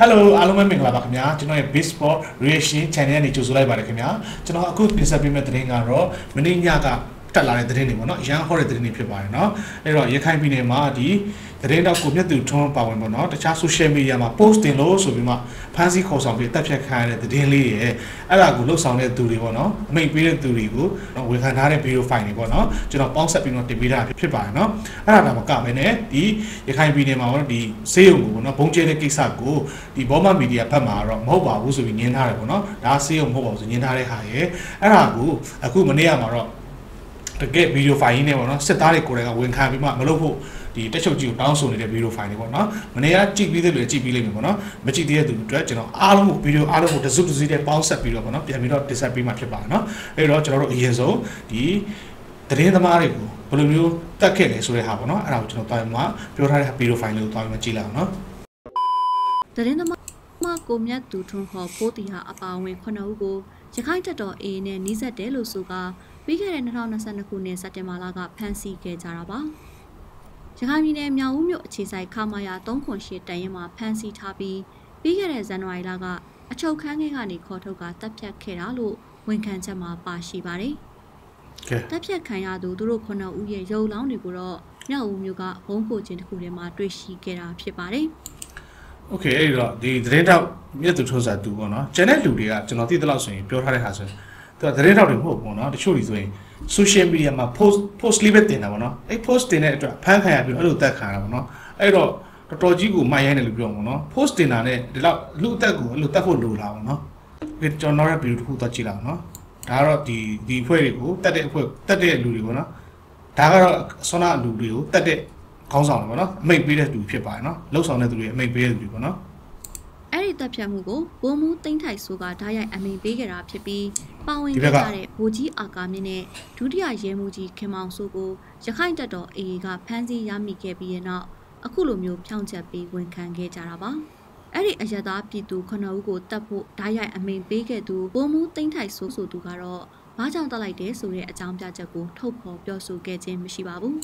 Hello အားလုံးပဲမင်္ဂလာပါခင်ဗျာကျွန်တော်ရဲ့ Base Sport Reaction Channel ကနေကြိုဆိုလိုက်ပါတယ်ခင်ဗျာကျွန်တော်အခုတင်ဆက်ပေးမယ့်သတင်းကတော့မနေ့ညက တက်လာတဲ့သတင်းတွေပေါ့နော်အရန်ဟောတဲ့သတင်းတွေဖြစ်ပါတယ်เนาะအဲ့တော့ရခိုင်ပြည်နယ်မှာဒီသတင်းတော့ကိုမြတ်သူထွန်းပါဝင်ပေါ့နော်တခြား social media မှာ post တင်လို့ဆိုပြီးမှဖန်ဆီးခေါ်ဆောင်ပြီးတက်ဖြတ်ခံရတဲ့သတင်းလေးတွေအဲ့ဒါကိုလှုပ်ဆောင်တဲ့သူတွေပေါ့နော်အမိတ်ပေးတဲ့သူတွေကိုဝေခံထားတဲ့ video file တွေပေါ့နော်ကျွန်တော်ပေါင်းဆက်ပြီးတော့တင်ပေးတာဖြစ်ပါတယ်เนาะအဲ့ဒါတော့မကပဲねဒီရခိုင်ပြည်နယ်မှာပေါ့နော်ဒီစေးရုံကိုပေါ့နော်ဘုံကျဲတဲ့ကိစ္စကိုဒီဘောမမီဒီယာဘက်မှာတော့မဟုတ်ပါဘူးဆိုပြီးညင်းထားတယ်ပေါ့နော်ဒါစေးရုံမဟုတ်ပါဘူးဆိုညင်းထားတဲ့ဟာရဲ့အဲ့ဒါကိုအခုမနေ့ကမှာတော့ တကယ်ဗီဒီယိုဖိုင်ကြီးနဲ့ပေါ့နော်စစ်သားတွေကိုယ်တိုင်ကဝန်ခံပြီးမှမလုပ်ဖို့ဒီတက်ချုပ်ကြီးကိုတောင်းဆိုနေတဲ့ဗီဒီယိုဖိုင်တွေပေါ့နော်မနေ့ကကြည့်ပြီးတဲ့လူကြည့်ပြီးလိမ့်မယ်ပေါ့နော်မကြည့်သေးတဲ့သူတွေအတွက်ကျွန်တော်အားလုံးကိုဗီဒီယိုအားလုံးကိုတစုတစည်းနဲ့ပေါင်းဆက်ပြီးတော့ပေါ့နော်ပြန်ပြီးတော့တင်ဆက်ပေးမှာဖြစ်ပါတယ်နော်အဲ့တော့ကျွန်တော်တို့အရင်ဆုံးဒီသတင်းသမားတွေကိုဘယ်လိုမျိုးတက်ခဲ့လဲဆိုတဲ့ဟာပေါ့နော်အဲ့ဒါကိုကျွန်တော်တိုင်မှာပြောထားတဲ့ဗီဒီယိုဖိုင်လေးကိုတိုင်မှာကြည့်လိုက်အောင်နော်သတင်းသမားမကိုမြတ်သူထွန်းဟောပိုးတီဟာအပါအဝင်9ဦးကို ရခိုင်တပ်တော် A နဲ့နှိစက်တယ်လို့ဆိုကပြီးခဲ့တဲ့2022ခုနှစ်စက်တင်ဘာလကဖမ်းဆီးခဲ့ကြတာပါရခိုင်ပြည်နယ်မြောက်ဦးမြို့အခြေဆိုင်ခမာယာ308တန်ရင်မှာဖမ်းဆီးထားပြီးပြီးခဲ့တဲ့ဇန်နဝါရီလကအချုပ်ခန်းထဲကနေခေါ်ထုတ်ကတပ်ဖြတ်ခဲ့တာလို့ဝန်ခံချက်မှာပါရှိပါတယ်။တပ်ဖြတ်ခံရသူသူတို့9ဦးရဲ့ရုပ်လောင်းတွေကိုတော့မြောက်ဦးမြို့ကဘုံခိုခြင်းတစ်ခုထဲမှာတွေ့ရှိခဲ့တာဖြစ်ပါတယ်။ Okay အဲ့တော့ဒီသတင်းတောက်မြတ်သူထိုးစာတူပေါ့နော်။ကျန်တဲ့လူတွေကကျွန်တော်သိသလောက်ဆိုရင်ပြောထားတဲ့ဟာဆိုရင်သူကသတင်းတောက်တွေမဟုတ်ဘူးနော်။တချို့တွေဆိုရင် social media မှာ post post လေးပဲတင်တာပေါ့နော်။အဲ့ post တင်တဲ့အတွက်ဖန်ခံရပြီးအဲ့လိုတက်ခံရတာပေါ့နော်။အဲ့တော့တော်တော်ကြီးကိုမိုက်ရိုင်းတယ်လို့ပြောမှာပေါ့နော် post တင်တာနဲ့ဒီလောက်လူအသက်ကိုအဲ့လိုတက်ဖို့လိုလာပေါ့နော်ဒီကျွန်တော်ရဲ့ video တစ်ခုသွားကြည့်လိုက်အောင်နော်ဒါကတော့ဒီဒီအဖွဲ့တွေကိုတက်တဲ့အဖွဲ့တက်တဲ့လူတွေပေါ့နော်ဒါကတော့ဆွမ်းနာလူတွေကိုတက်တဲ့ ခေါင်းဆောင်တွေပေါ့နော်အမိတ်ပေးတဲ့လူဖြစ်ပါတယ်နော်လှုပ်ဆောင်တဲ့သူတွေအမိတ်ပေးတဲ့လူတွေပေါ့နော်အဲ့ဒီတပ်ဖြတ်မှုကိုဘိုးမူးတိမ့်ထိုက်ဆိုကဓာတ်ရိုက်အမိန်ပေးခဲ့တာဖြစ်ပြီးပါဝင်ခဲ့ကြတဲ့ဗိုလ်ကြီးအာကာမြင့်နဲ့ဒုတိယရဲမှူးကြီးခင်မောင်စိုးကိုရခိုင်တပ်တော် AA ကဖမ်းဆီးရမိခဲ့ပြီးတဲ့နောက်အခုလိုမျိုးဖြောင့်ချက်ပြီးဝန်ခံခဲ့ကြတာပါအဲ့ဒီအရသာပြည်သူခဏဦးကိုတတ်ဖို့ဓာတ်ရိုက်အမိန်ပေးခဲ့သူဘုံမူးတိမ့်ထိုက်ဆိုဆိုသူကတော့ဘာကြောင့်တက်လိုက်တယ်ဆိုတဲ့အကြောင်းပြချက်ကိုထုတ်ဖော်ပြောဆိုခဲ့ခြင်းမရှိပါဘူး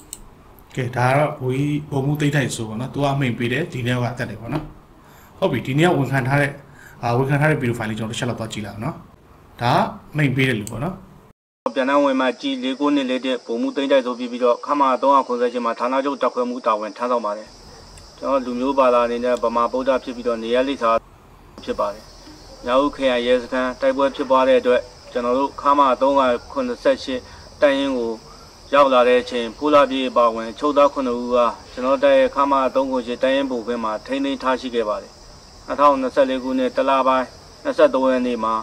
ကဲဒါကတော့ဘိုးကြီးဘုံမူးတိမ့်ထိုက်ဆိုပေါ့နော်သူကအမိန်ပေးတယ်ဒီနေ့ကတက်တယ်ပေါ့နော်ဟုတ်ပြီဒီနေ့ကဝန်ခံထားတဲ့အာဝန်ခံထားတဲ့ဗီဒီယိုဖိုင်လေးကျွန်တော်တစ်ချက်လောက်သွားကြည့်လိုက်အောင်နော်ဒါကမိန်ပေးတယ်လို့ပေါ့နော်ပြန်နှံဝင်မှာကြီး၄ခုနှစ်လေးတဲ့ပုံမှုသိမ့်တိုက်ဆိုပြီးပြီးတော့ခမာ390ချင်းမှာဌာနချုပ်တပ်ခွဲမှုတာဝန်ထမ်းဆောင်ပါတယ်ကျွန်တော်လူမျိုးဘာသာအနေနဲ့ဗမာဗုဒ္ဓဖြစ်ပြီးတော့နေရလိစာဖြစ်ပါတယ်။ညာဦးခရိုင်ရဲစခန်းတိုက်ပွဲဖြစ်ပွားတဲ့အတွက်ကျွန်တော်တို့ခမာ388တိုင်ရင်ကို ရောက်လာတဲ့အချိန်ဖူလာပြေပါဝင်ချုပ်သား9ဦးကကျွန်တော်တိုက်ခမာ398တိုင်ရင်ပုံခင်းမှာထိန်းသိမ်းထားရှိခဲ့ပါတယ်။2024ခုနှစ်တလပိုင်း23ရက်နေ့မှာ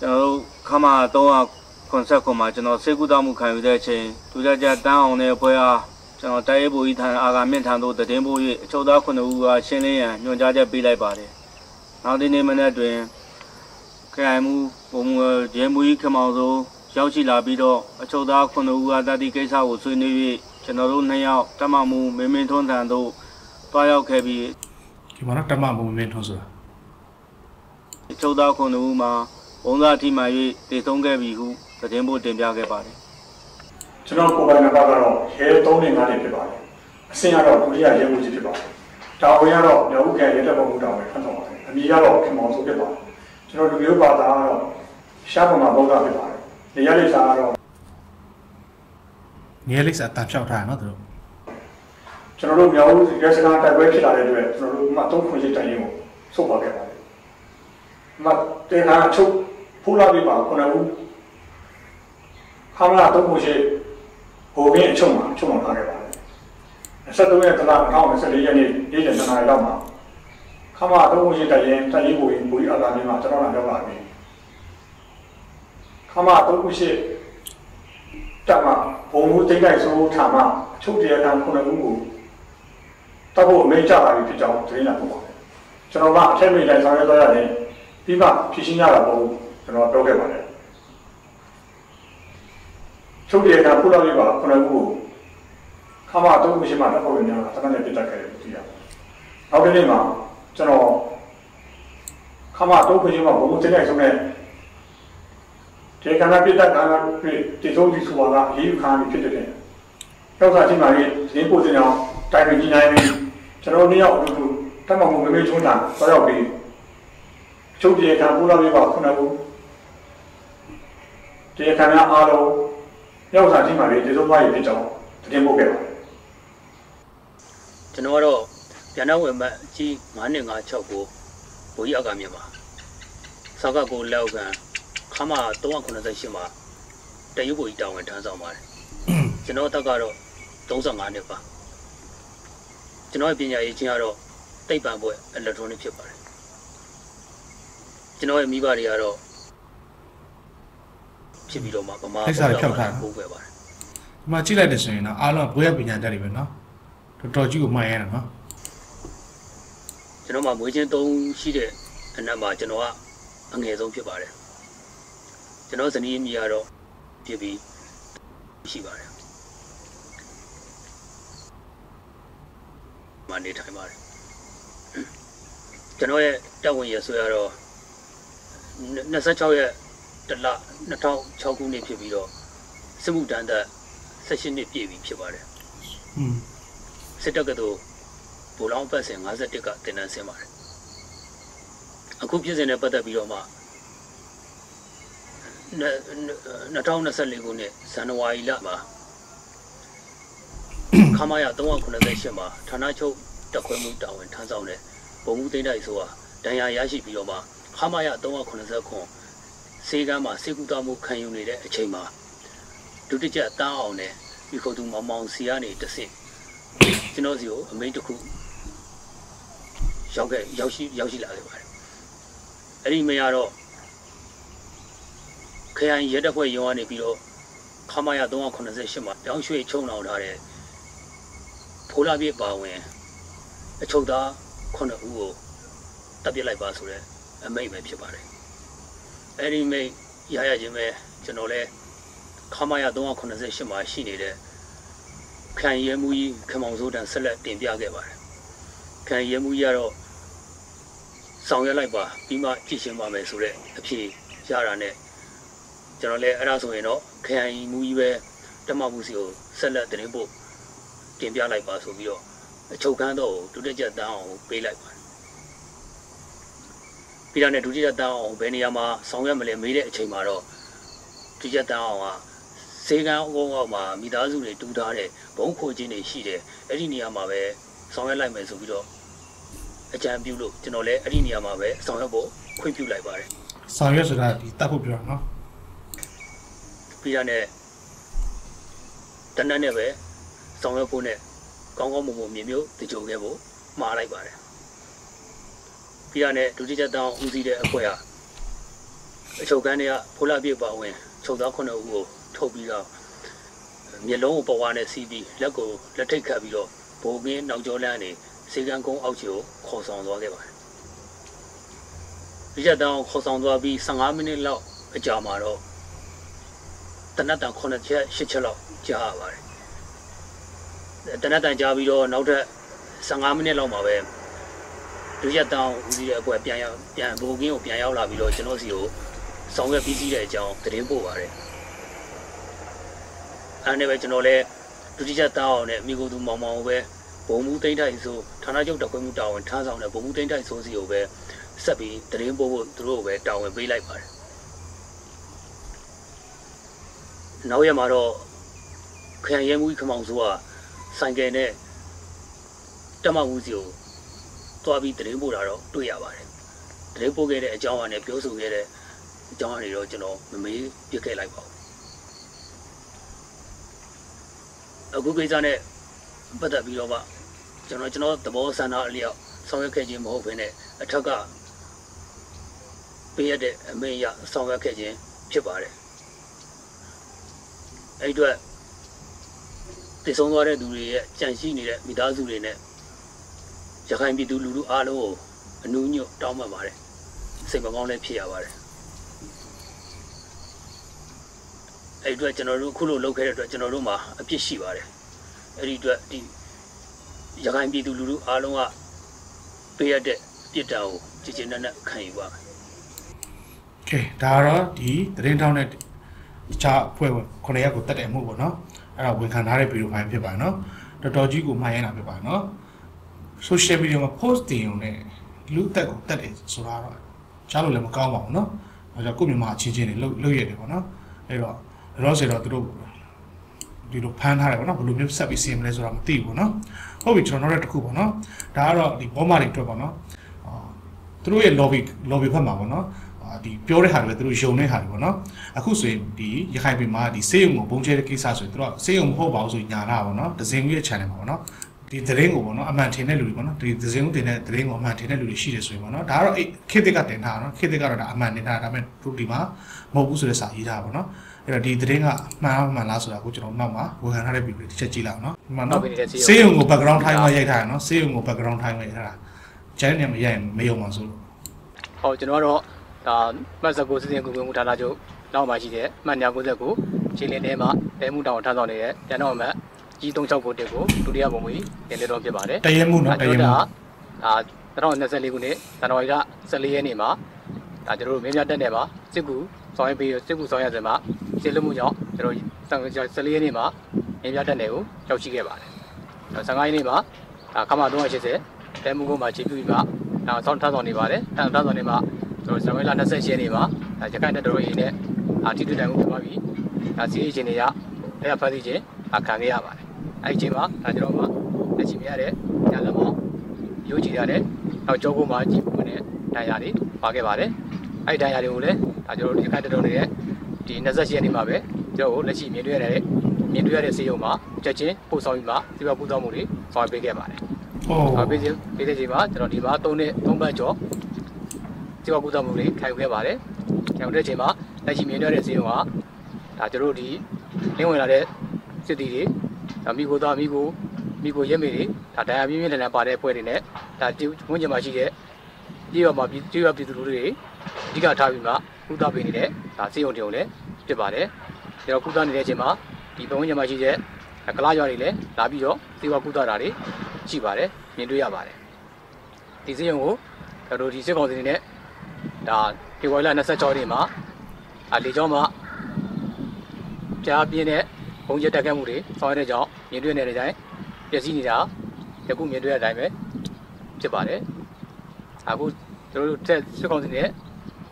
ကျွန်တော်တို့ခမာ300ကွန်ဆက်ကွန်မှာကျွန်တော်စေကူတောမှုခံယူတဲ့အချိန်ဒူကြကြတန်းအောင်တဲ့အဖွဲ့အားကျွန်တော်တိုင်းရေးဘူကြီးထံအာဂါမြင့်ထံသို့တည်င်းပို့၍အချုပ်သား9ဦးအားရှင်းလင်းရန်ညွှန်ကြားချက်ပေးလိုက်ပါတယ်။နောက်ဒီနေ့မနေ့တွင်ခရိုင်မှုပုံမူရဲမူကြီးခမောင်စိုး ရောက်ရှိလာပြီးတော့အချုပ်သား9ဦးအားတတိကိစ္စကိုဆွေးနွေး၍ကျွန်တော်တို့နှစ်ယောက်တမမှုမင်းမင်းထွန်းထံသို့တွားရောက်ခဲ့ပြီးဒီမှာတော့တမမှုမင်းမင်းထွန်းဆိုတာအချုပ်သား9ဦးမှာဘုံသားထိမှန်၍တည်ဆုံးခဲ့ပြီဟုသတင်းပို့တင်ပြခဲ့ပါတယ်ကျွန်တော်ကိုယ်ပိုင်နံပါတ်ကတော့ရဲ3နဲ့5နဲ့ဖြစ်ပါတယ်အဆင့်ကတော့ဒုတိယရဲမှုကြီးဖြစ်ပါတယ်တာဝန်ကတော့မြောက်ဥက္ကရဲတပ်ဖွဲ့မှုတာဝန်ထမ်းဆောင်ပါတယ်အမည်ကတော့ခင်မောင်စိုးဖြစ်ပါတယ်ကျွန်တော်လူမျိုးဘာသာကတော့ရှားပမာဗုဒ္ဓဖြစ်ပါတယ် နေရာလိပ်စာကတော့နေရာလိပ်စာတန်ဖြောက်ထားရနော်သူတို့ကျွန်တော်တို့မြောက်ဥရဲစကားတိုက်ပွဲဖြစ်လာတဲ့အတွက်ကျွန်တော်တို့မှ3ခွင့်ရှိတိုင်ရင်ကိုစုပ်ပါခဲ့ပါတယ်မှတင်တာချုပ်ဖူးလာပြပါခုနကခမလာ3ခွင့်ရှိဟိုကင်းအချုပ်မှာအချုပ်မှာထားခဲ့ပါတယ်23ရက်တလ2024ရက်နေ့နေ့လယ်2နာရီလောက်မှာခမသုံးခုရှိတရင်တရင်ကိုဘူရီအတာမျိုးမှာကျွန်တော်လာရောက်လာပြီ ခမသုံးခုရှိတက်မှာဘုံမှုတိတ်တိုက်ဆိုးထာမအချုပ်တရားကခုနှစ်ခုကိုတပ်ဖို့အမိန့်ချတာဖြစ်ကြောင်းသတင်းလာပို့ပါတယ်ကျွန်တော်ကအထက်မိတ်တိုင်းဆောင်ရွက်သွားရတယ်ပြီးမှဖြည့်ရှင်းရတာပေါ့ကျွန်တော်ပြောခဲ့ပါတယ်ချုပ်ရကခုလောက်လေးပါခုနကကိုခမတော့မရှိမှတော့ပုံများတာတမန်နဲ့ပြတ်တက်ခဲ့တယ်သိရတယ်။နောက်တစ်နေ့မှာကျွန်တော်ခမတော့မရှိမှဘုံတင်လိုက်ဆုံးတဲ့ ဒီကံပြတ်တက်ကံပြတိဆုံးဒီဆိုတာကအရေးခံပြီးဖြစ်တဲ့။ရောက်စားချင်းမှာရေးရင်းပို့တဲ့အောင်တိုင်ပင်ကြီးနိုင်ပြီးကျွန်တော်နှစ်ယောက်အတူတူတက်မမှုမမေချုံးတာတော့ရောက်ပြီးချုပ်ပြေခံပူလာပြပါခုနကတေခံရအားလုံးရောက်စားချင်းပါလေဒီလိုမှရဖြစ်ကြောင်းတင်ပို့ခဲ့ပါကျွန်တော်ကတော့ပြန်တော့ဝင်မအကြီး9256ကိုဘိုးကြီးအကမြင်ပါစောက်ကကိုလောက်ကန် ခမ398မှာတရုပ်ဘိုးကြီးတောင်းဝင်ထမ်းဆောင်ပါတယ်ကျွန်တော်တက်ကတော့35နှစ်ပါကျွန်တော်ရဲ့ပညာရေးချင်းကတော့တိတ်ပံပွဲအီလက်ထရောနစ်ဖြစ်ပါတယ်ကျွန်တော်ရဲ့မိဘတွေကတော့ဖြစ်ပြီးတော့မှဗမာပို့ခဲ့ပါတယ် ဒီမှာကြည့်လိုက်တယ်ဆိုရင်တော့အားလုံးကဘွဲရပညာတတ်တွေပဲเนาะတော်တော်ကြီးကိုမှန်ရတာเนาะ ကျွန်တော်မှမွေးချင်းသုံးရှိတဲ့အနက်မှာကျွန်တော်ကအငယ်ဆုံးဖြစ်ပါတယ် ကျွန်တော်ဇနီးမိကတော့ဖြစ်ပြီးရှိပါတယ်မနေထိုင်ပါတယ်ကျွန်တော်ရဲ့တက်ဝင်ရဆိုရတော့26ရက်တလ2006ခုနှစ်ဖြစ်ပြီးတော့စစ်မှုတန်းသက်16နှစ်ပြည့်ပြီဖြစ်ပါတယ်อืมစစ်တပ်ကတူဘူလောင်းပတ်စဉ်51ကတင်နန်းဆင်းပါတယ်အခုပြည်စင်နဲ့ပတ်သက်ပြီးတော့မှ 2024ခုနှစ်ဇန်နဝါရီလမှာခမာရ398မှာဌာနချုပ်တက်ခွဲမှုတာဝန်ထမ်းဆောင်တဲ့ဗိုလ်မှူးသိန်းတိုက်ဆိုတာဒဏ်ရာရရှိပြီးတော့မှခမာရ389စေကမ်းမှာစေကူတာမှုခံယူနေတဲ့အချိန်မှာဒုတိယတန်းအောင်နဲ့ဒီခုတ်သူမောင်မောင်စီကနေတဆင့်ကျွန်တော်စီကိုအမိန့်တစ်ခုရောက်ခဲ့ရောက်ရှိရောက်ရှိလာခဲ့ပါတယ်အဲ့ဒီမရတော့ ခရိုင်ရဲတပ်ဖွဲ့ရုံးကနေပြီးတော့ခမာရ388မှာတောင်းရွှေချုံလောင်ထားတဲ့ဖိုးလာပြည့်ပါဝင်အချုပ်သား9ဦးကိုတပ်ပစ်လိုက်ပါဆိုတဲ့အမိန့်ပဲဖြစ်ပါတယ်အဲ့ဒီမိန့်ရရချင်းပဲကျွန်တော်လဲခမာရ388မှာရှိနေတဲ့ခံရဲမှုကြီးခမောင်စိုးတန်ဆက်လက်တင်ပြခဲ့ပါတယ်။ခံရဲမှုကြီးကတော့ဆောင်ရွက်လိုက်ပါပြီးမှကြည့်ရှင်းပါမယ်ဆိုတဲ့အဖြေရတာနဲ့ ကျွန်တော်လည်းအဲ့ဒါဆိုရင်တော့ခံရမှုကြီးပဲတမမှုစီကိုဆက်လက်တင်ဖို့တင်ပြလိုက်ပါဆိုပြီးတော့အချုပ်ခန်းတော့ဒုတိယတန်းအောင်ပေးလိုက်ပါတယ်။ပြီးတော့ねဒုတိယတန်းအောင်ဘယ်နေရာမှာဆောင်ရွက်မလဲမေးတဲ့အချိန်မှာတော့ဒုတိယတန်းအောင်က ဈေးကန်းအုံအောက်မှာမိသားစုတွေတူထားတဲ့ဘုံခိုခြင်းတွေရှိတယ်အဲ့ဒီနေရာမှာပဲဆောင်ရွက်လိုက်မယ်ဆိုပြီးတော့အကြံပြုလို့ကျွန်တော်လည်းအဲ့ဒီနေရာမှာပဲဆောင်ရွက်ဖို့ခွင့်ပြုလိုက်ပါတယ် ဆောင်ရွက်ဆိုတာဒီတတ်ဖို့ပြောတာเนาะ ပြီးတော့ねတနက်နဲ့ပဲဆောင်ရွက်ဖို့နဲ့ကောင်းကောင်းမွန်မွန်မြေမျိုးတကြုံခဲ့ဖို့မှားလိုက်ပါတယ်ပြီးတော့ねဒုတိယတောင်းဦးစီးတဲ့အဖွဲ့ဟာအချုပ်ခန်းတွေကဖိုလာပြည့်ပါဝင်ချုပ်သား9ဦးကိုထုတ်ပြီးတော့မျက်လုံးကိုပဝါနဲ့စီးပြီးလက်ကိုလက်ထိတ်ခတ်ပြီးတော့ဘိုးကင်းနောက်ကျောလန်းနေစေကန်းကုန်းအောက်ချီကိုခေါ်ဆောင်သွားခဲ့ပါတယ်ဒီချက်တောင်ခေါ်ဆောင်သွားပြီး15မိနစ်လောက်အကြာမှာတော့ တနတ်တန်9ချက်10ချက်လောက်ကြာရပါတယ်တနတ်တန်ကြာပြီးတော့နောက်ထပ်15မိနစ်လောက်မှာပဲဒုရက်တောင်ဦးစီးရဲ့အဖွဲ့ပြန်ရောက်ပြန်ဘိုးကင်းကိုပြန်ရောက်လာပြီးတော့ကျွန်တော်စီကိုဆောင်ရွက်ပြီးစီးတဲ့အကြောင်းသတင်းပို့ပါတယ်အဲ့နဲ့ပဲကျွန်တော်လည်းဒုတိယတောင်းအောင်နဲ့မိကိုသူမောင်မောင်ကိုပဲဘုံမူသိမ့်ထိုက်ဆိုဌာနချုပ်တခွင့်မှုတာဝန်ထမ်းဆောင်တဲ့ဘုံမူသိမ့်ထိုက်ဆိုစီကိုပဲဆက်ပြီးသတင်းပို့ဖို့သူတို့ကိုပဲတာဝန်ပေးလိုက်ပါတယ် နောက်ရမှာတော့ခရံရဲမှုခမောင်စိုးကဆိုင်ကယ်နဲ့တမဝူစီကိုတွားပြီးသတင်းပို့တာတော့တွေ့ရပါတယ်သတင်းပို့ခဲ့တဲ့အကြောင်းအရာနဲ့ပြောဆိုခဲ့တဲ့အကြောင်းအရာတွေတော့ကျွန်တော်မမေးပြခဲ့လိုက်ပါဘူးအခုကိစ္စနဲ့ပတ်သက်ပြီးတော့မှကျွန်တော်ကျွန်တော်သဘောဆန္ဒအလျောက်ဆောင်ရွက်ခဲ့ခြင်းမဟုတ်ဘဲနဲ့အထက်ကပေးရတဲ့အမိန့်အရဆောင်ရွက်ခဲ့ခြင်းဖြစ်ပါတယ် အဲ့ဒီအတွက်တည်ဆုံးသွားတဲ့သူတွေရဲ့ကြံရှိနေတဲ့မိသားစုတွေနဲ့ရခိုင်ပြည်သူလူထုအားလုံးကိုအနူးညွတ်တောင်းပန်ပါတယ်စိတ်မကောင်းလည်းဖြစ်ရပါတယ်အဲ့ဒီအတွက်ကျွန်တော်တို့အခုလိုလုပ်ခဲ့တဲ့အတွက်ကျွန်တော်တို့မှာအပြစ်ရှိပါတယ်အဲ့ဒီအတွက်ဒီရခိုင်ပြည်သူလူထုအားလုံးကပေးရတဲ့ပြစ်ဒဏ်ကိုကြည်ကျင်နဲ့ခံယူပါမယ်ကဲဒါကတော့ဒီသတင်းထောက်နဲ့ တခြားအဖွဲ့ဝင်9ရက်ကိုတက်တဲ့အမှုပေါ့နော်အဲ့ဒါဝန်ခံထားတဲ့ဗီဒီယိုဖိုင်ဖြစ်ပါတယ်နော်တော်တော်ကြီးကိုမှားရတာဖြစ်ပါတယ်နော် social media မှာ post တင်ရုံနဲ့လူသက်ကိုတက်တယ်ဆိုတာတော့ကြားလို့လည်းမကောင်းပါဘူးနော်အဲကြောင့်ကိုမြန်မာအချင်းချင်းတွေလှုပ်လှုပ်ရတယ်ပေါ့နော်အဲ့တော့တော့ဆိုတော့သူတို့ဒီလိုဖမ်းထားတယ်ပေါ့နော်ဘယ်လိုမျိုးဆက်ပြီးစီရင်မလဲဆိုတာမသိဘူးပေါ့နော်ဟုတ်ပြီကျွန်တော်တို့တစ်ခုပေါ့နော်ဒါကတော့ဒီဘောမာတွေအတွက်ပေါ့နော်သူတို့ရဲ့ lobby lobby ဖက်မှာပေါ့နော် ဒီပြောတဲ့ဟာတွေပဲသူတို့ယုံတဲ့ဟာတွေပေါ့နော်အခုဆိုရင်ဒီရခိုင်ပြည်မှာဒီစေးရုံကိုပုံချဲတဲ့ကိစ္စဆိုရင်သူတို့စေးရုံမဟုတ်ပါဘူးဆိုရင်ညာတာပေါ့နော်ဒဇင်ကြီးရဲ့ channel မှာပေါ့နော်ဒီသတင်းကိုပေါ့နော်အမှန်ထင်တဲ့လူတွေပေါ့နော်ဒီဒဇင်ကိုတင်တဲ့သတင်းကိုအမှန်ထင်တဲ့လူတွေရှိတယ်ဆိုရင်ပေါ့နော်ဒါကတော့အဲ့ခေတ်သစ်ကတင်ထားတာနော်ခေတ်သစ်ကတော့ဒါအမှန်တင်ထားတာဒါပေမဲ့သူဒီမှာမဟုတ်ဘူးဆိုတဲ့စာရေးထားတာပေါ့နော်အဲ့တော့ဒီသတင်းကမှန်လားမှန်လားဆိုတာကိုကျွန်တော်နောက်မှာဝေခံထားတဲ့ဗီဒီယိုတစ်ချက်ကြည့်လိုက်အောင်နော်ဒီမှာနော်စေးရုံကို background ထိုင်းမှရိုက်ထားတာနော်စေးရုံကို background ထိုင်းမှရိုက်ထားတာကျန်တဲ့နေရာမရိုက်ရင်မယုံပါဆိုလို့ဟောကျွန်တော်ကတော့ ဒါမှတ်စကူစီစဉ်ကူကူမှုဌာနချုပ်နောက်မှာရှိတဲ့မှတ်ညာ99ခြေလင်းထဲမှာတဲမှုတောင်ထမ်းဆောင်နေတဲ့ကျန်တော်အမတ်ကြီး36ကိုတက်ကိုဒုတိယပုံမူကြီးတင်လက်တော်ဖြစ်ပါတယ်တရဲမှုနော်တရဲမှုဒါ2024ခုနှစ်ဇန်နဝါရီလ14ရက်နေ့မှာဒါကျွန်တော်တို့မင်းများတက်နေမှာစစ်ကူဆောင်ရွက်ပြီးစစ်ကူဆောင်ရွက်စဉ်မှာစစ်လူမှုကြောင့်ကျွန်တော်14ရက်နေ့မှာမင်းများတက်နေကိုရောက်ရှိခဲ့ပါတယ်15ရက်နေ့မှာဒါခမ380တဲမှုကုန်းမှာခြေပြုပြီးမှဒါဆောင်းထမ်းဆောင်နေပါတယ်ထမ်းဆောင်နေမှာ ကျွန်တော်ဇန်နဝါရီလ28ရက်နေ့မှာဒါရခိုင်တက်တော်ရေးနဲ့အာတီတူတန်ကိုပြပါပြီးဒါစီအေချင်းတွေကအဲ့ဖတ်သိချင်းအခမ်းခဲ့ရပါတယ်အဲ့ဒီအချိန်မှာဒါကျွန်တော်မှလက်ရှိမြရတဲ့ညာလမောင်းရိုးကြည်ရတဲ့နောက်ကြောကုန်းမှာကြည်ပွင့်တဲ့ဒဏ်ရာတွေပါခဲ့ပါတယ်။အဲ့ဒီဒဏ်ရာတွေကိုလည်းဒါကျွန်တော်တို့ဒီခိုင်တတော်နေတဲ့ဒီ28ရက်နေ့မှာပဲကျွန်တော်တို့လက်ရှိမြင်တွေ့ရတဲ့မြင်တွေ့ရတဲ့စေယုံမှာချက်ချင်းပို့ဆောင်ပြီးမှဒီဘက်ပူဆောင်မှုတွေဆောင်ရွက်ပေးခဲ့ပါတယ်ဟုတ်။ဆောင်ပေးခြင်းပေးတဲ့ချိန်မှာကျွန်တော်ဒီမှာ3နှစ်3ပတ်ကျော် ဒီဘက်ပူဆောင်မှုတွေခံယူခဲ့ပါတယ်။ခံယူတဲ့ချိန်မှာလက်ရှိမြင်တွေ့ရတဲ့စေယုံကဒါကျွန်တော်တို့ဒီလင်းဝင်လာတဲ့စစ်တီတွေဒါမိကိုသားမိကိုမိကိုရဲမေတွေဒါဒဏ်ရာပြင်းပြင်းထန်ထန်ပါတဲ့အဖွဲ့တွေနဲ့ဒါဒီဝန်းကျင်မှာရှိတဲ့ပြည်ရွာမှာပြည်ပြည်ရွာပြည်သူလူထုတွေအဓိကထားပြီးမှကုသပေးနေတဲ့ဒါစေယုံတုံလည်းဖြစ်ပါတယ်။ကျွန်တော်ကုသနေတဲ့အချိန်မှာဒီဘဝန်းကျင်မှာရှိတဲ့ကလားရွာတွေလည်းလာပြီးတော့စေဝါကုသတာတွေရှိပါတယ်မြင်တွေ့ရပါတယ်။ဒီစေယုံကိုကျွန်တော်တို့ဒီစစ်ကောင်စီတွေနဲ့ ဒါဒီဝိုင်လာ26ရက်နေ့မှာအလေကျောင်းမှာကြားပြင်းတဲ့ဘုံကျက်တက်ခဲ့မှုတွေဆောင်ရတဲ့ကြောင့်မြင်တွေ့နေတဲ့အတိုင်းပျက်စီးနေတာယခုမြင်တွေ့ရတဲ့အတိုင်းပဲဖြစ်ပါတယ်အခုကျွန်တော်တို့တက်စစ်ကောင်စီနဲ့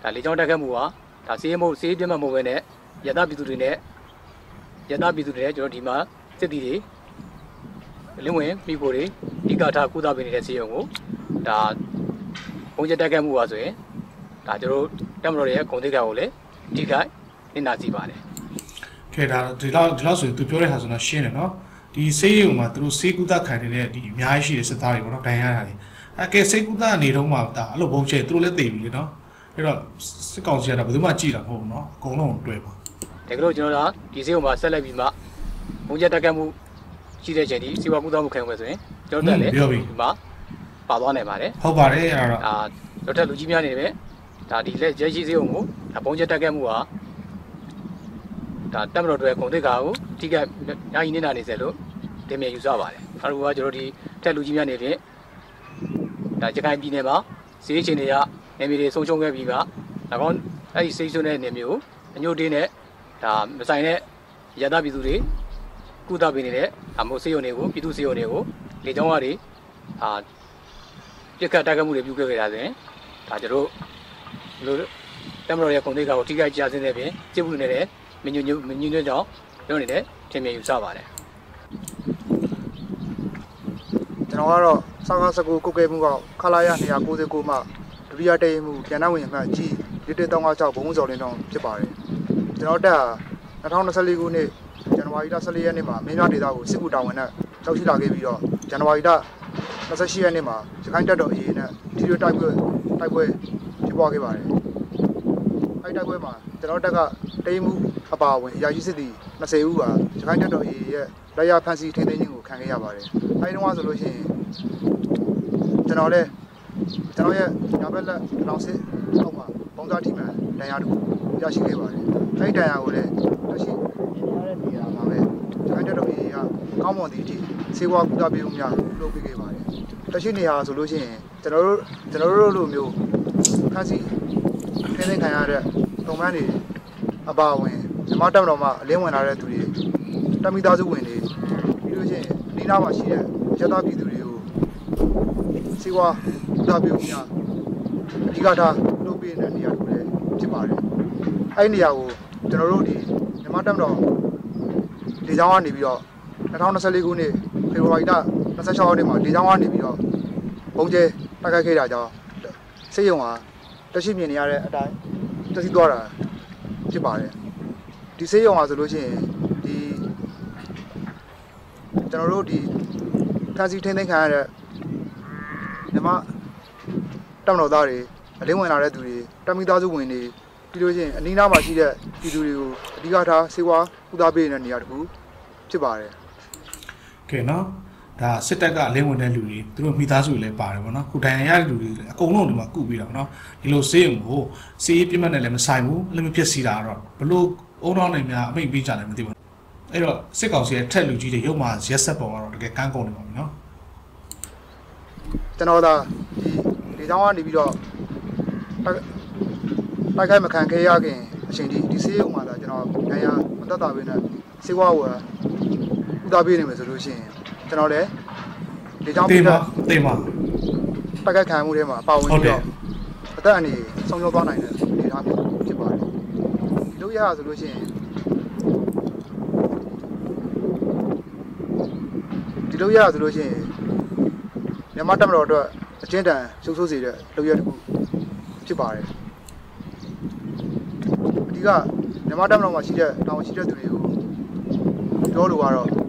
ဒါလေကြောင်းတက်ခဲ့မှုဟာဒါစီးမှုစီးပြတ်မှမဟုတ်ဘဲနဲ့ရတပြည်သူတွေနဲ့ရတပြည်သူတွေနဲ့ကျွန်တော်ဒီမှာစစ်တီတွေလင်းဝင်မိကိုတွေဒီကာထားကုသပေးနေတဲ့စီရုံကိုဒါဘုံကျက်တက်ခဲ့မှုပါဆိုရင် ဒါကျွန်တော်တက်မတော်ရဲ့ဂုံတိတ်ကကိုလည်းဒီကနင်နာစီပါတယ်ခဲဒါဒီလောက်ဒီလောက်ဆိုရင်သူပြောတဲ့ဟာဆိုတော့ရှင်းတယ်နော်ဒီစေးရုံမှာသူတို့စေးကုသခံနေတဲ့ဒီအများကြီးရှိတဲ့စစ်သားတွေပေါ့နော်ဒဏ်ရာရတာတွေအဲကဲစေးကုသအနေတော့မှဒါအဲ့လိုဘုံချဲသူတို့လည်းသိပြီလေနော်အဲ့တော့စစ်ကောင်စီကဘယ်သူမှကြည်တာမဟုတ်ဘူးနော်အကုန်လုံးတွေ့ပါတကယ်လို့ကျွန်တော်တို့ဒီစေးုံမှာဆက်လက်ပြီးမှဘုံကျက်တက်ခဲ့မှုရှိတဲ့ချိန်ဒီစီဝါကုသမှုခံရမယ်ဆိုရင်ကျွန်တော်တက်လည်းဒီမှာပါသွားနိုင်ပါတယ်ဟုတ်ပါတယ်အဲ့တော့ဒါတော့တက်လူကြီးများနေပဲ ဒါဒီလက်ရဲရှိစေးုံကိုဒါဘုံကျက်တက်ခဲ့မှုဟာဒါတက်မတော်တွေဂုံတိတ်ကာကိုထိကညာကြီးနေတာနေစေလို့တင်မြယူဆပါတယ်အဲလိုကကျွန်တော်ဒီတက်လူကြီးများနေဖြင့်ဒါရခိုင်ပြည်နယ်မှာဈေးချင်းတွေကနေမြေတွေဆုံးရှုံးခဲ့ပြီးက၎င်းအဲ့ဒီစိတ်ဆွတဲ့နေမျိုးအညို့တင်းနဲ့ဒါမဆိုင်တဲ့ရတပြည်သူတွေကုသပေးနေတဲ့အမိုးစေယုံတွေကိုပြည်သူစေယုံတွေကိုလေကြောင်းကားတွေအာပြစ်ခတ်တိုက်ခတ်မှုတွေပြုခဲ့ကြတာဆိုရင်ဒါကျွန်တော် တို့တမတော်ရဲ့ခုံသိက္ခာကိုထိခိုက်ကြဆင်းတဲ့ပြင်စစ်မှုနေတဲ့မညွညွမညွညွကြောင့်ပြောနေတဲ့ထင်မြင်ယူဆပါတယ်ကျွန်တော်ကတော့စောင်းကားစကူကုတ်ကဲမှုကခလာရ299မှဒုတိယတည့်မှုပြန်နှဝင်အမှတ်ကြီး1356ဘုံစော်လင်းတောင်ဖြစ်ပါတယ်ကျွန်တော်တက်2024ခုနှစ်ဇန်နဝါရီလ14ရက်နေ့မှာမင်းများဒေသကိုစစ်ကူတာဝန်နဲ့ရောက်ရှိလာခဲ့ပြီးတော့ဇန်နဝါရီလ28ရက်နေ့မှာရခိုင်တပ်တော်အေးနဲ့ထီရတိုက်ပွဲတိုက်ပွဲ ဖြစ်ပွားခဲ့ပါတယ်အဲ့တိုက်ပွဲမှာကျွန်တော်တက်ကတိမ်မှုအပါအဝင်ရာရှိစစ်သည်20ဦးဟာရခိုင်တပ်တော်အေးရဲ့လက်ရဖန်စီထိန်းသိမ်းခြင်းကိုခံခဲ့ရပါတယ်အဲ့ဒီတော့ဆိုလို့ရှိရင်ကျွန်တော်လည်းကျွန်တော်ရဲ့ညာဘက်လက်လောင်စစ်အောက်မှာပုံစားထိမှန်ဒဏ်ရာတစ်ခုရရှိခဲ့ပါတယ်အဲ့ဒီဒဏ်ရာကိုလည်းလက်ရှိရတဲ့နေရာမှာပဲရခိုင်တပ်တော်အေးကကောင်းမွန်သည့်အထိစေဝါကူတာပြုများလုပ်ပေးခဲ့ပါတယ်လက်ရှိနေရာဆိုလို့ရှိရင်ကျွန်တော်တို့ကျွန်တော်တို့လိုမျိုး ဖန်စီထိန်းသိမ်းခံရတဲ့တုံမန်းတွေအပါအဝင်ဓမ္မတက်တော်မှာအလင်းဝင်လာတဲ့သူတွေတမိသားစုဝင်တွေပြီးလို့ရှိရင်အနီးနားမှာရှိတဲ့ရသပြည်သူတွေကိုစီဝါဥဒပြုများအဓိကထားလုပ်ပေးနေတဲ့နေရာတွေလည်းဖြစ်ပါတယ်အဲ့ဒီနေရာကိုကျွန်တော်တို့ဒီမြန်မာတပ်မတော်လေကြောင်းကနေပြီးတော့2024ခုနှစ်ဖေဖော်ဝါရီလ26ရက်နေ့မှာလေကြောင်းကနေပြီးတော့ပုံကျဲတိုက်ခိုက်ခဲ့တာကြောင့်စိတ်ယုံဟာ တရှိမြင်နေရတဲ့အတိုင်းတစီသွားတာဖြစ်ပါတယ်ဒီစိတ်ယုံဟာဆိုလို့ရှိရင်ဒီကျွန်တော်တို့ဒီဖန်စီထိန်းသိမ်းခံရတဲ့မြန်မာတပ်မတော်သားတွေအလင်းဝင်လာတဲ့သူတွေတပ်မိသားစုဝင်တွေပြီးလို့ရှိရင်အနီးနားမှာရှိတဲ့ပြည်သူတွေကိုအဓိကထားစေဝါကုသပေးနေတဲ့နေရာတစ်ခုဖြစ်ပါတယ်ကဲနော် ဒါစစ်တပ်ကအလင်းဝင်တဲ့လူတွေသူတို့မိသားစုတွေလည်းပါတယ်ဗောနော်ခုတိုင်ရတဲ့လူတွေအကုန်လုံးဒီမှာကုပြီးတော့နော်ဒီလိုစေးရုံကိုစေးပြတ်မှတ်နဲ့လည်းမဆိုင်ဘူးလည်းမဖြစ်စီတာတော့ဘလို့အုံတော်နိုင်များအမိတ်ပေးကြတယ်မသိဘူးအဲ့တော့စစ်ကောင်စီရဲ့ထက်လူကြီးတွေရုပ်မှာရက်ဆက်ပုံကတော့တကယ်ကန်းကုန်နေပါပြီနော်ကျွန်တော်သာဒီလေကြောင်းကနေပြီးတော့တိုက်တိုက်ခိုက်မခံခဲ့ရခင်အချိန်ဒီဒီစေးရုံမှာသာကျွန်တော်နိုင်ရမသက်တာပဲနဲ့စေဝါဝယ်ကုသပေးနေမယ်ဆိုလို့ရှိရင် ကျွန်တော်လည်းလေကြောင်းတေးပြီးပါတော့တေးပါတိုက်ခိုက်ခံမှုတွေမှာပါဝင်ဟုတ်ပြီးတယ်တော့အသက်အန္တရာယ်ဆုံးရှုံးသွားနိုင်တဲ့အနေအထားမျိုးဖြစ်ပါတယ်ဒီလိုရရဆိုလို့ရှိရင်ဒီလိုရရဆိုလို့ရှိရင်မြန်မာတပ်မတော်အတွက်အကျဉ်းတန်ရှုပ်ဆိုးစေတဲ့လုပ်ရတစ်ခုဖြစ်ပါတယ်အဓိကမြန်မာတပ်မတော်မှာရှိတဲ့တာဝန်ရှိတဲ့သူတွေကိုပြောလို့ကတော့ဒီဒီ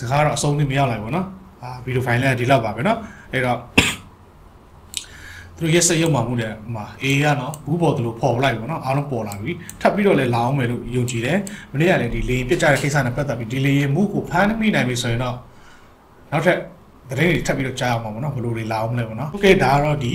စကားတော့အဆုံးနဲ့မရောက်နိုင်ဘူးနော်အာဗီဒီယိုဖိုင်လေးကဒီလောက်ပါပဲနော်အဲ့တော့သူတို့ရက်စက်ရုံမှမှုတဲ့မှာအေးရနော်ဘူးပေါ်သူလို့ပေါ်လိုက်ပေါ့နော်အားလုံးပေါ်လာပြီထပ်ပြီးတော့လည်းလာအောင်မယ်လို့ယုံကြည်တယ်မနေ့ကလည်းဒီလေပြစ်ကြတဲ့ကိစ္စနဲ့ပတ်သက်ပြီးဒီလေမှုကိုဖမ်းမိနိုင်ပြီဆိုရင်တော့နောက်ထပ်သတင်းတွေထပ်ပြီးတော့ကြားအောင်ပါပေါ့နော်ဘယ်လိုတွေလာအောင်မလဲပေါ့နော်โอเคဒါကတော့ဒီ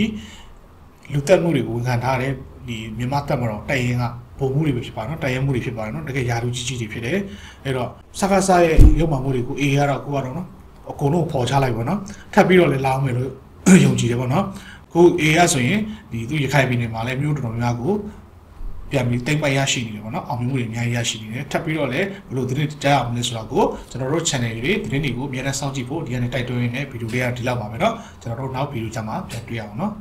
လူတက်မှုတွေကိုဝန်ခံထားတဲ့ဒီမြန်မာတက်မတော်တိုင်ရင်က ပုံမှုတွေပဲဖြစ်ပါတော့တိုင်ရင်မှုတွေဖြစ်ပါတယ်နော်တကယ်ယာလူကြီးကြီးတွေဖြစ်တယ်အဲ့တော့စကားစားရဲ့ရုပ်မှမှုတွေကိုအေးရတော့ကိုကတော့နော်အကုန်လုံးပေါ်ချလိုက်ပါတော့ထပ်ပြီးတော့လည်းလာအောင်မယ်လို့ ယုံကြည်တယ်ပေါ့နော်ခုအေးရဆိုရင်ဒီသူရခိုင်ပြည်နယ်မှာလည်းမြို့တော်တော်များများကိုပြန်ပြီးတိမ့်ပိုက်ရရှိနေတယ်ပေါ့နော်အောင်မြင်မှုတွေအများကြီးရရှိနေတယ်ထပ်ပြီးတော့လည်းဘယ်လိုသတင်းကြားအောင်လဲဆိုတော့ကိုကျွန်တော်တို့ channel တွေသတင်းတွေကိုအများနဲ့စောင့်ကြည့်ဖို့ဒီကနေတိုက်တွန်းရင်းနဲ့ဗီဒီယိုလေးကဒီလောက်ပါပဲเนาะကျွန်တော်တို့နောက်ဗီဒီယိုကြမှာပြန်တွေ့ရအောင်เนาะ